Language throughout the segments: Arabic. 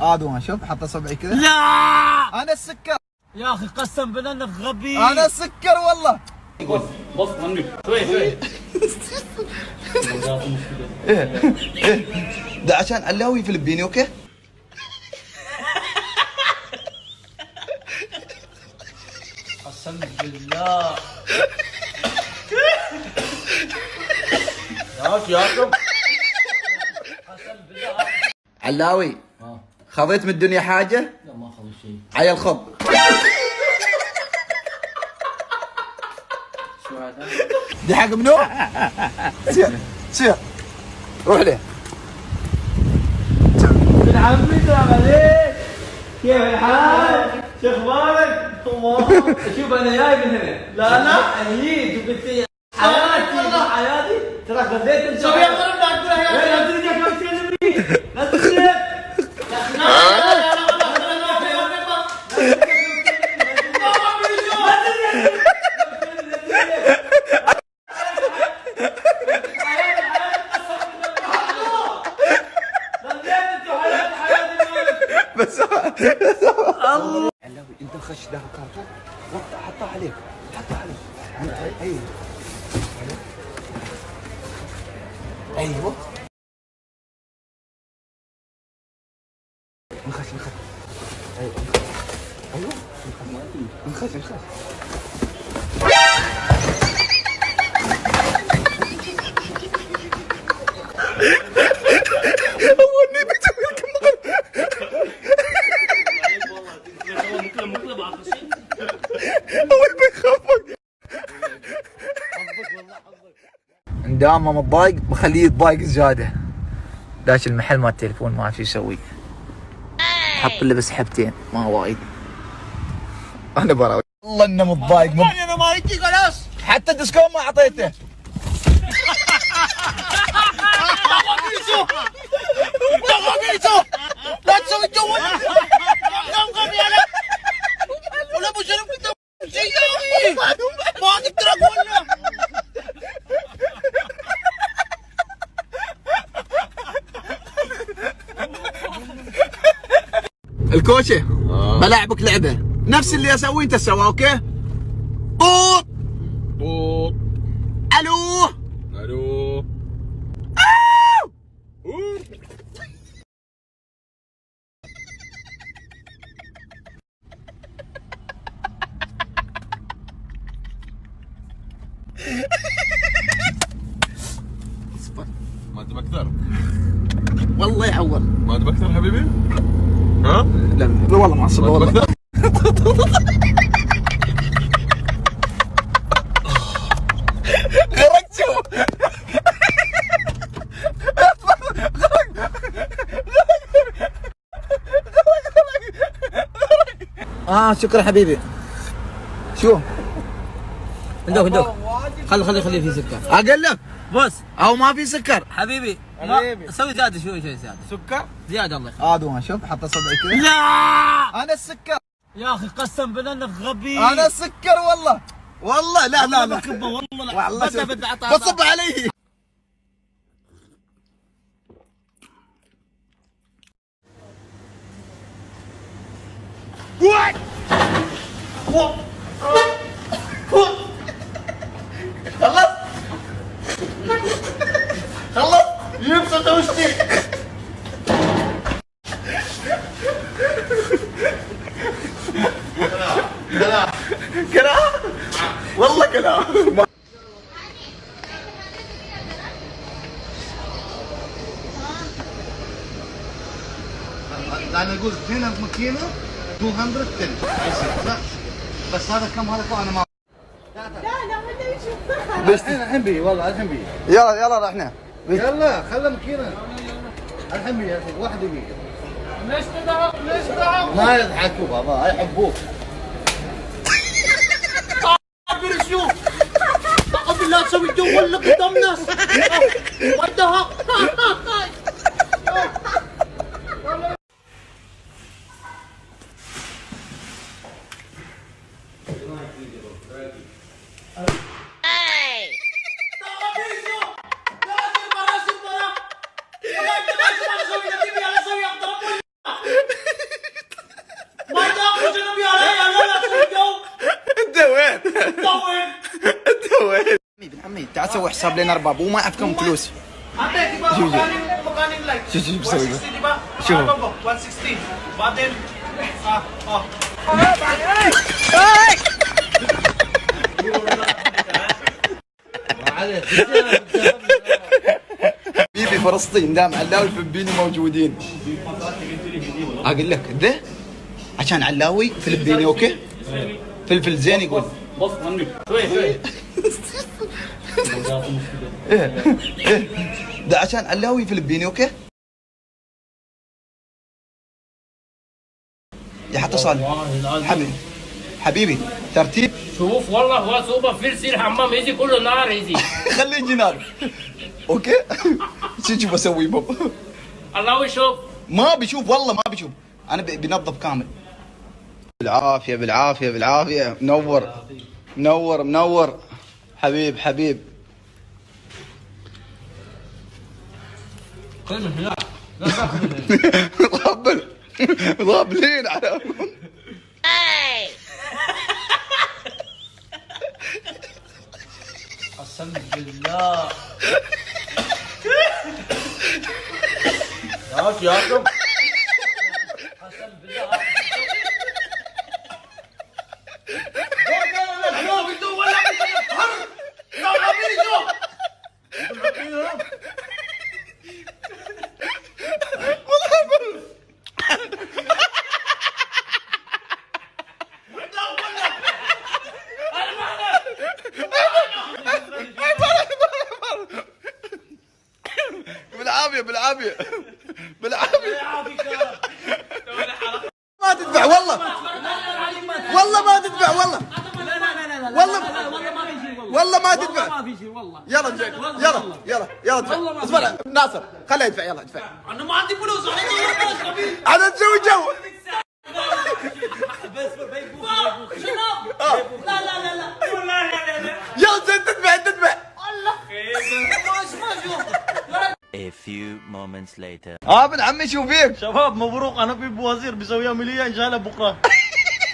اعطيته هذا شوف حط اصبعي كذا. لا! أنا السكر. يا أخي قسم بالله إنك غبي. أنا السكر والله. بص مني شوي شوي. ده عشان علاوي فلبيني أوكي؟ قسم بالله. ياك ياكم علاوي خذيت من الدنيا حاجة؟ لا ما اخذ شيء. عيل خض. شو هذا؟ دي حق منو؟ سير سير روح له ابن عمي السلام عليك كيف الحال؟ شو أخبارك؟ الله شوف أنا جاي من هنا. لا لا. جيت وقلت لي حياتي حياتي. ترى خذيت انت شوف يا غرب لا تقول يا لا تكلمني لا تكذب ده كارتون وقت حطها عليك حطها عليك. أيوه أيوه نخش نخش أيوه أيوه نخش نخش دام متضايق بخليه يتضايق زيادة. داش المحل مال التليفون ما اعرف شو يسوي. حط له بس حبتين ما وايد. أنا براوي والله إنه متضايق مب... أنا ما يجي خلاص. حتى ديسكو ما أعطيته. لا تسوي يا لا. ولا أبو شرف انت ما تقدر أقول له. الكوشة. بلعبك لعبة. نفس اللي أسويه أنت تسوى أوكي بوط بوط ألو ألو اصبر ما تبى أكثر والله يعور ما تبى أكثر حبيبي ها لا لا والله ما اصبر ما تبى والله أكثر غرقت شو آه شكرا حبيبي. شو؟ عندك عندك خلي خلي خلي في سكر. اقلب بص أو ما في سكر. حبيبي سوي زيادة شوي شوي زيادة. سكر؟ زيادة الله يخليك. هذا هو شوف حط اصبعي كذا لا! أنا السكر. يا أخي قسم بالله إنك غبي. أنا السكر والله. والله لا لا لا. بكبه والله لا. والله بصب علي. خلص خلص يبسط وشتي كلام والله كلام أنا أقول هنا ماكينه 210 لا بس هذا كم هذا كم؟ أنا ما بس الحين الحين بي والله الحين بي. يلا يلا رحنا يلا خله ماكينه الحين بي واحد يبي ليش تضحك ليش تضحك ما يضحكوا بابا يحبوك. شو؟ اعوذ بالله تسوي جو ولا قدام ناس ودها حساب لنا أرباب وما افكم فلوس Ate, di ba Sige. magaling, magaling like Sige, sige, sige. 160, di ba? Sige. Ano ba? 160. Batin. Ah, oh. بيبي فلسطين دام علاوي الفلبيني موجودين أقول لك ده عشان علاوي فلبيني أوكي فلفل زين يقول إيه. إيه. ده عشان علاوي فلبيني OK؟ يا حتى صالح. حبيبي. حبيبي ترتيب. شوف والله هو سوبر في يصير حمام يجي كله نار يجي. خليه يجي نار. OK؟ شو شو بسوي بابا الله يشوف. ما بيشوف والله ما بيشوف. أنا بنظف كامل. بالعافية بالعافية بالعافية. منور. منور منور. حبيب حبيب. غابل غابلين على قسم بالله. ياك ياكم بالعافيه بالعافيه بالعافيه ما تدفع والله والله ما تدفع والله والله والله ما تدفع ما في شيء والله يلا نجي يلا يلا يلا ادفع اسمع ناصر خليه يدفع يلا ادفع أنا ما عندي فلوس أنا هذا تسوي جو. لا لا لا لا. يلا زين تدفع تدفع. A few moments later. آه ابن عمي شو فيك؟ شباب مبروك. أنا في بوزير بيسوي عمليه إن شاء الله بكرة.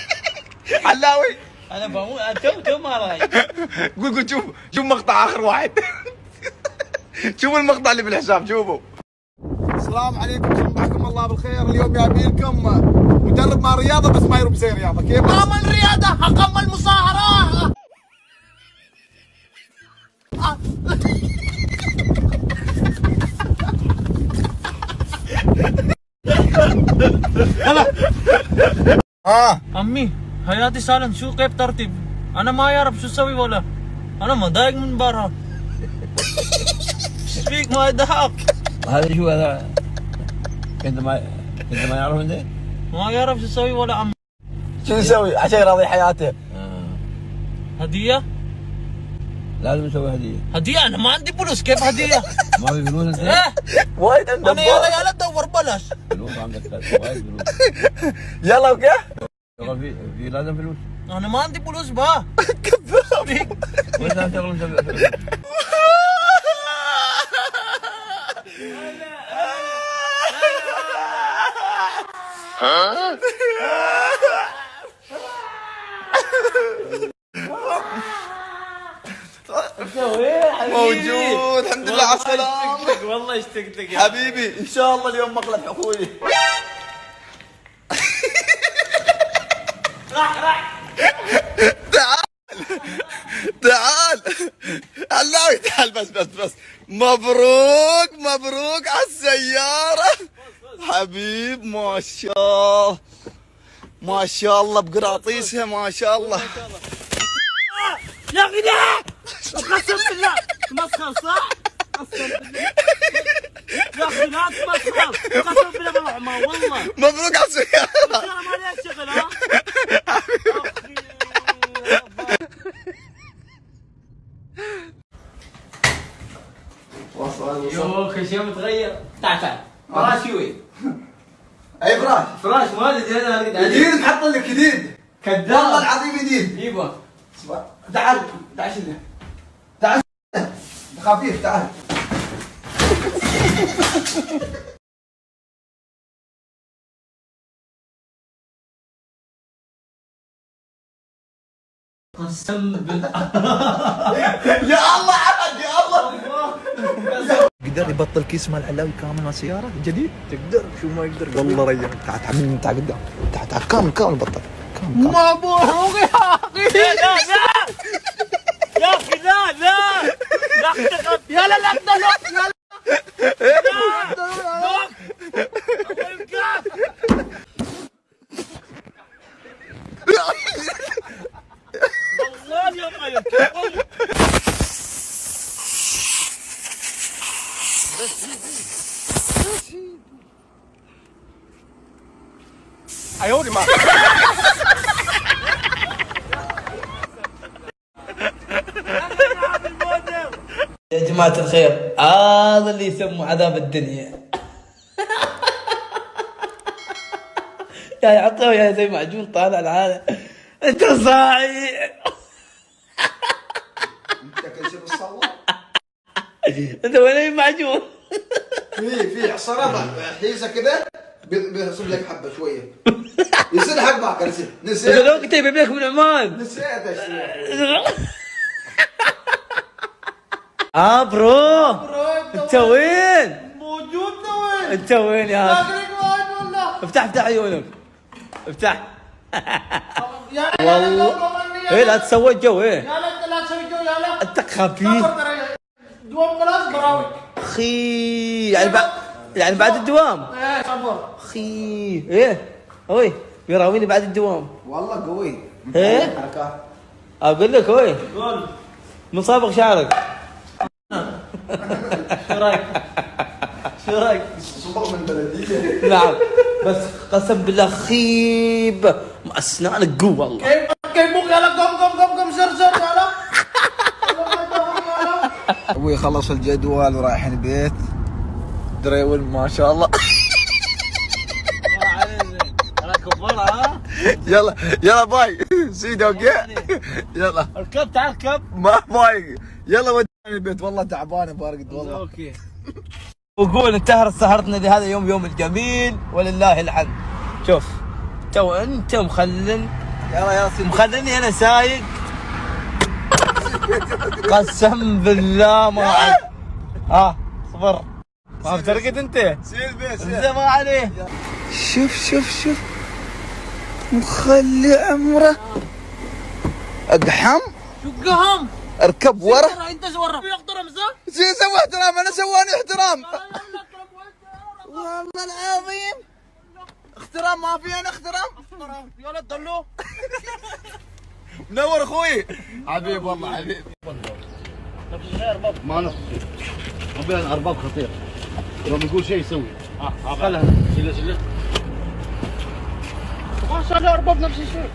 علاوي. أنا بموت. تو تو ما راي قول قول شوف شوف مقطع آخر واحد. شوفوا المقطع اللي بالحساب شوفوا. السلام عليكم صبحكم الله بالخير؟ اليوم جايبين لكم مدرب مع رياضة بس ما يروح زي رياضة كيف؟ حقم الرياضة حقم المصارعة. آه. عمي حياتي سالم شو كيف ترتيب؟ أنا ما يعرف شو أسوي ولا. أنا مضايق من برا. فيك ما يضحك هذا شو هذا؟ انت ما انت ما يعرف أنت؟ ما يعرف شو أسوي ولا عم. شو نسوي عشان يراضي حياته؟ هدية؟ لازم نسوي هدية. هدية؟ أنا ما عندي فلوس كيف هدية؟ ما في فلوس أنت؟ إيه. وايد عنده أنا يلا يلا ادور بلاش. فلوس عندك وايد فلوس. يلا OK؟ شغل في في لازم فلوس. أنا ما عندي فلوس با. وين موجود الحمد لله على السلامة. والله اشتقت لك حبيبي. إن شاء الله اليوم مقلب أخوي. تعال. تعال. علاوي تعال بس بس بس. مبروك مبروك على السيارة. حبيب ما شاء الله ما شاء الله بقراطيسها ما شاء الله. يا أخي لا! قسم بالله. تمسخر صح؟ يا أخي لا تمسخر. قسم بالله بروح ما والله. مبروك على السيارة. ما لي شغل ها يوك الشيء متغير. تعال تعال. فراش وين؟ أي فراش؟ فراش ما أدري أنا جديد محط لك جديد. والله كذاب العظيم جديد. يبا تعال تعال شنو تعال خفيف تعال. قسم بالله يا الله عبد يا الله قدر يبطل كيس مال علاوي كامل مال سيارة؟ جديد؟ تقدر شو ما يقدر. والله ريال تعال تعال تعال قدام. تعال تعال كامل كامل بطل. كامل ما ابوه يا أخي لا لا. يا أخي لا لا. لا يا لا لا لا. لا والله يا طيب يا جماعة الخير هذا اللي يسموه عذاب الدنيا. يا يعطيه يا زي معجون طالع العالم. أنت صاعي أنت وين معجون في في عصارات حيزة كذا بيصب لك حبة شوية. يصير حق معك نسيت. نسيت. يبي لك من عمان. نسيت آه برو. أنت وين؟ موجود وين؟ أنت وين يا أخي؟ افتح افتح عيونك. افتح. والله. إيه لا تسوي الجو إيه. لا تسوي جو يا لا انت خفيف دوام خلاص براوي أخي يعني بعد يعني بعد الدوام؟ إيه أخي إيه. أوي بيراويني بعد الدوام. والله قوي. إيه؟ حركات أقول لك أوي. من صابغ شعرك. شو رأيك؟ شو رأيك؟ صبغ من بلديه نعم. بس قسم بالله خيب. اسنانك قوه والله. كيف كيف بوك يا لا قم قم قم قم. سر سر يا لا أبوي خلص الجدول ورايحين البيت. دريول ما شاء الله. يلا يلا bye. سيد OK؟ يلا. اركب تعال اركب ما باي. يلا وديني البيت. والله تعبان بارقد والله. OK. وقول انتهت سهرتنا لهذا اليوم يوم الجميل ولله الحمد. شوف تو أنت مخلن يلا يلا سيد مخليني أنا سايق. قسم بالله ما ها صبر. ما بترقد أنت؟ سيد البيت انت ما عليه. شوف شوف شوف. مخلي عمره أقحم. شو قهم اركب ورا. أنت ورا صح؟ شو سوى احترام. أنا سواني احترام. والله العظيم. احترام ما في أنا احترام. يا لا تضلوا منور أخوي. حبيب والله حبيب. ما نخطي ربنا الارباب خطير. لو بيقول شيء يسوي. خلها. شيله شيله. ما شاء الله ارباب نفس الشيء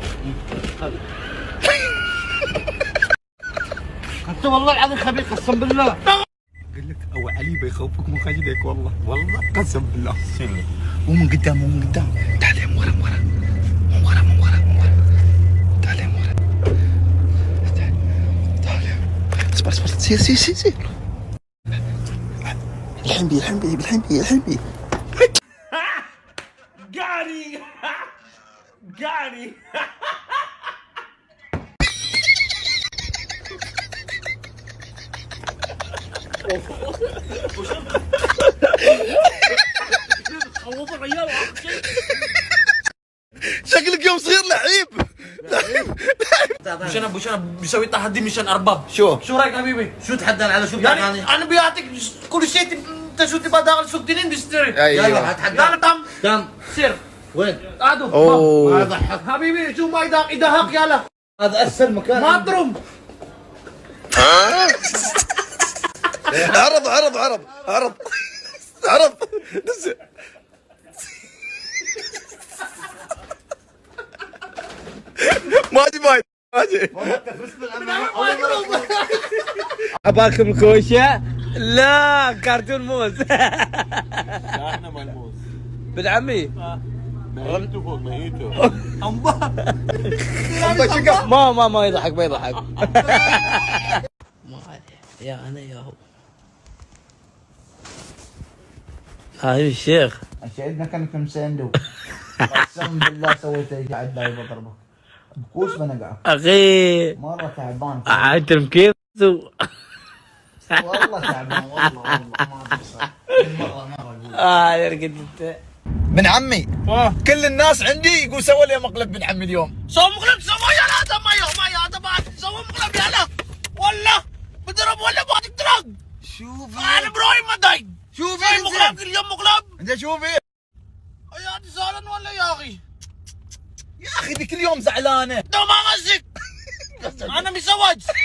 انت والله العظيم خبيث قسم بالله قال لك أو علي بيخوفك من خجلك والله والله قسم بالله مو من قدام مو من قدام تعال يا ورا ورا من ورا من ورا من ورا تعال يا ورا تعال تعال اصبر سير سير سير سير الحين بي الحين بي الحين بي الحين بي الرجال شكلك يوم صغير لعيب. مش أنا مش أنا بسوي تحدي مشان أرباب. شو؟ شو رأيك حبيبي؟ شو تحدانا على شو يعني أنا بيعطيك كل شيء أنت شو تبغى داخل سوق دينين بيشتري أيوة. يلا اتحدانا تم تم سير. وين؟ ما يضحك حبيبي شو ما يضحك يضحك يلا. هذا أسهل مكان. ما ترم عرض عرض عرض عرض. عرض. نزل ماجي ماجي ماجي. أباكم الكوشه لا كرتون موز. إحنا مال موز. بالعمي؟ فوق مهيته ما ما ما يضحك ما يضحك. ما عليه. يا أنا يا هو. هاي الشيخ. شهدنا كانك مسندو قسم بالله سويت إيش قاعد لا يبغى ضربك بكوش بنقع أخي. مرة تعبان. انت كيف والله تعبان والله والله ما. مرة مرة آه يا رجل أنت. بن عمي. كل الناس عندي يقول سوى لي مقلب بن عمي اليوم. سوى مقلب سوى يا لا ما يا ما يا هذا بعد سوى مقلب يا لا. ولا بضرب ولا بعد ترق شوفي. أنا إبراهيم ما دايق شوفي. مقلب؟ كل يوم مقلب. انت شوفي. يا دي زعلان ولا يا أخي. يا أخي دي كل يوم زعلانة. ده ما غزك أنا مزوج.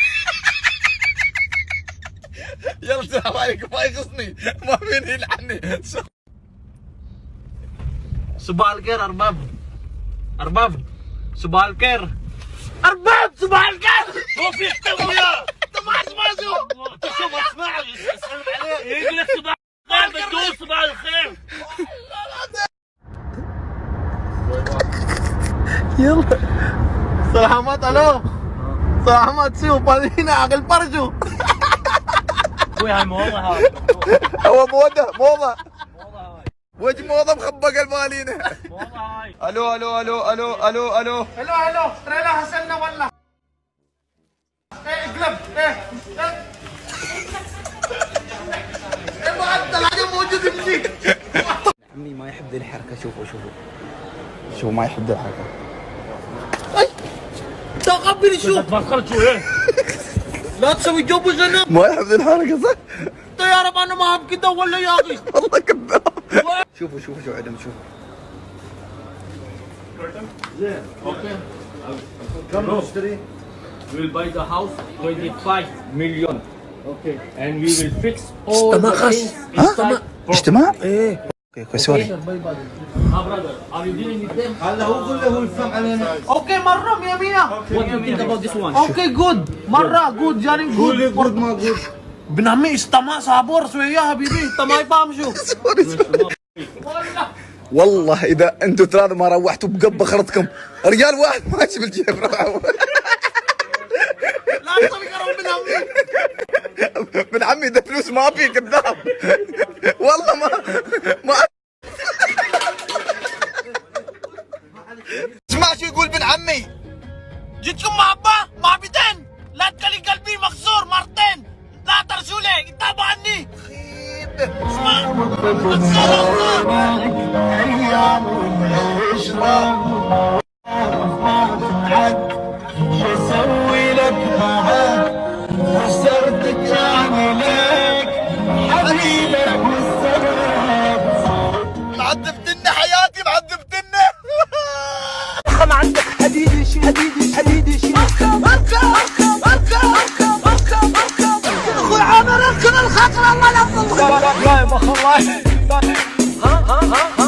يلا السلام عليكم. ما يخصني. ما فيني يلعني. സുബാൽക്കേർ അർബാബ് ارباب സുബാൽക്കേർ ارباب صباح الكلب مو في احترام يا انت ما اسمعه انت شو يسلم عليه. يقول لك صباح الخير بتقول الخير يلا. سلامات ألو. سلامات شو بالينا عقل برجو. هاي موضة هاي. هو موضة موضة. وجه موضة موضه هاي ألو ألو ألو ألو ألو ألو. ألو ألو. تريلا حسنا ولا إيه اقلب. إيه إيه. إيه بعد ثلاثة موجود مني. عمي ما يحب ذي الحركة. شوفوا شوفوا. شوفوا ما يحب ذي الحركة. تقبل شو تفكرت شو إيه لا تسوي جوب زنا ما يحب ذي الحركة صح؟ انت يا رب أنا ما كده ولا يا أخي والله كذاب شوفوا شوفوا شو عندهم شوفوا. We will buy the house 25 million. Okay. And we will fix all the things inside. اجتماع؟ إيه. OK sorry brother, are you dealing with them? OK مرة this one? أوكي جود مرة جود جاني جود جود ما جود ابن عمي استمع صابور شوية يا حبيبي. انت ما يفهم شو؟ والله إذا أنتم ثلاثة ما روحتوا بقب خرطكم. رجال واحد ماشي بالجيب. روحوا لا كرم ابن عمي من عمي ده فلوس ما في كذاب والله ما ما اسمع شو يقول بن عمي. جيتكم محبة؟ معبدين لا تخلي قلبي مكسور مرتين. لا ترجوا لي ابتعدوا عني. أيام العشره Huh? Huh? Huh?